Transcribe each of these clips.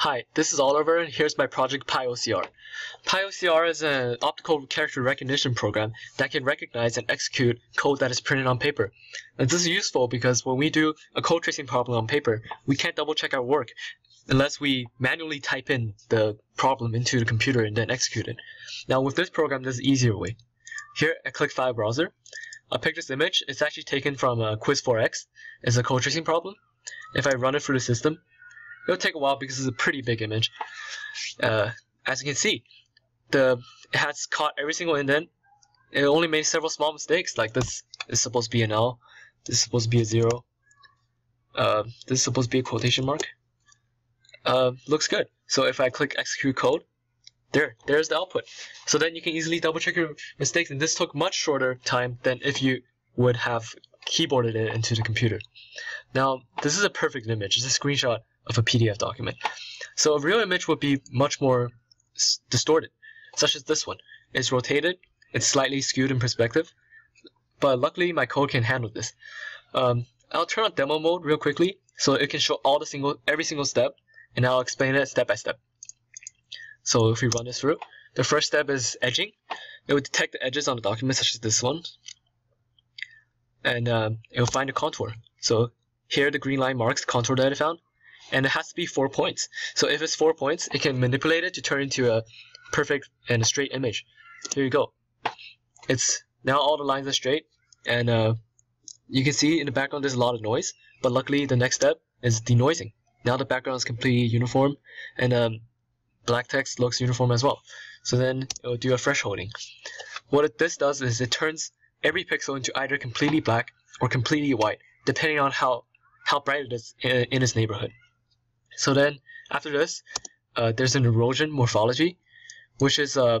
Hi, this is Oliver and here's my project PyOCR. PyOCR is an optical character recognition program that can recognize and execute code that is printed on paper. And this is useful because when we do a code tracing problem on paper, we can't double check our work unless we manually type in the problem into the computer and then execute it. Now with this program, there's an easier way. Here, I click File Browser. I pick this image. It's actually taken from uh, Quiz4x. It's a code tracing problem. If I run it through the system, It'll take a while because it's a pretty big image. Uh, as you can see, the it has caught every single indent. It only made several small mistakes, like this is supposed to be an L, this is supposed to be a zero, uh, this is supposed to be a quotation mark. Uh, looks good. So if I click execute code, there, there's the output. So then you can easily double check your mistakes, and this took much shorter time than if you would have keyboarded it into the computer. Now, this is a perfect image. It's a screenshot of a PDF document. So a real image would be much more distorted, such as this one. It's rotated, it's slightly skewed in perspective, but luckily my code can handle this. Um, I'll turn on demo mode real quickly so it can show all the single every single step, and I'll explain it step by step. So if we run this through, the first step is edging. It will detect the edges on the document, such as this one, and um, it will find the contour. So here the green line marks the contour that I found and it has to be four points. So if it's four points, it can manipulate it to turn into a perfect and a straight image. Here you go. It's now all the lines are straight, and uh, you can see in the background there's a lot of noise, but luckily the next step is denoising. Now the background is completely uniform, and um, black text looks uniform as well. So then it will do a thresholding. What it, this does is it turns every pixel into either completely black or completely white, depending on how, how bright it is in, in its neighborhood. So then after this, uh, there's an erosion morphology, which is uh,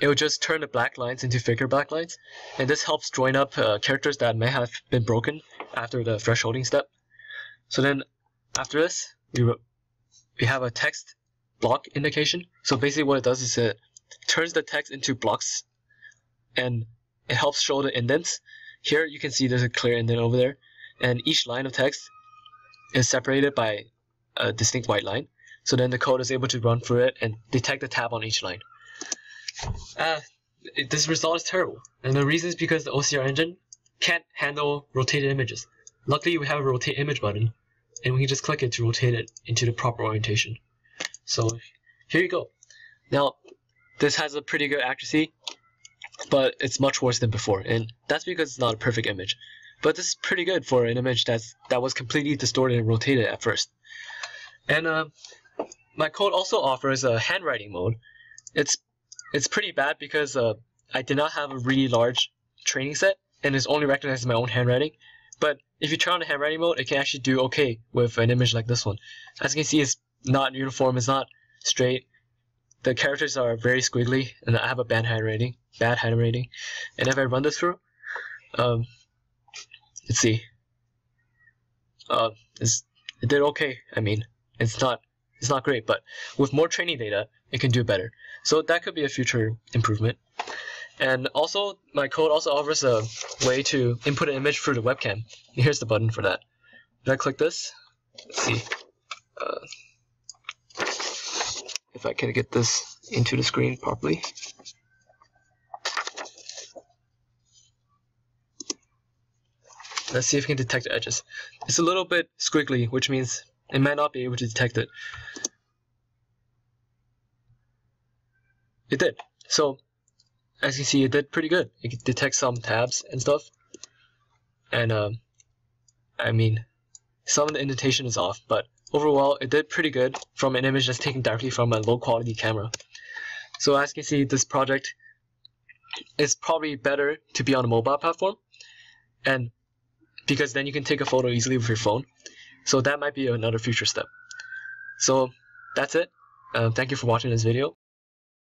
it will just turn the black lines into thicker black lines, and this helps join up uh, characters that may have been broken after the thresholding step. So then after this, we, we have a text block indication. So basically what it does is it turns the text into blocks, and it helps show the indents. Here you can see there's a clear indent over there, and each line of text is separated by a distinct white line. So then the code is able to run through it and detect the tab on each line. Uh, it, this result is terrible. And the reason is because the OCR engine can't handle rotated images. Luckily, we have a rotate image button, and we can just click it to rotate it into the proper orientation. So here you go. Now, this has a pretty good accuracy, but it's much worse than before, and that's because it's not a perfect image. But this is pretty good for an image that's that was completely distorted and rotated at first. And uh, my code also offers a handwriting mode. It's it's pretty bad because uh, I did not have a really large training set and it's only recognizing my own handwriting. But if you turn on the handwriting mode, it can actually do okay with an image like this one. As you can see, it's not uniform, it's not straight. The characters are very squiggly, and I have a bad handwriting. Bad handwriting. And if I run this through, um, let's see. Uh, it did okay. I mean, it's not it's not great, but with more training data, it can do better. So that could be a future improvement. And also, my code also offers a way to input an image through the webcam. Here's the button for that. If I click this, let's see uh, if I can get this into the screen properly. Let's see if we can detect the edges. It's a little bit squiggly, which means it might not be able to detect it. It did. So, as you see, it did pretty good. It detects some tabs and stuff. And, um, I mean, some of the indentation is off, but overall, it did pretty good from an image that's taken directly from a low-quality camera. So as you can see, this project is probably better to be on a mobile platform, and because then you can take a photo easily with your phone. So that might be another future step. So that's it. Uh, thank you for watching this video.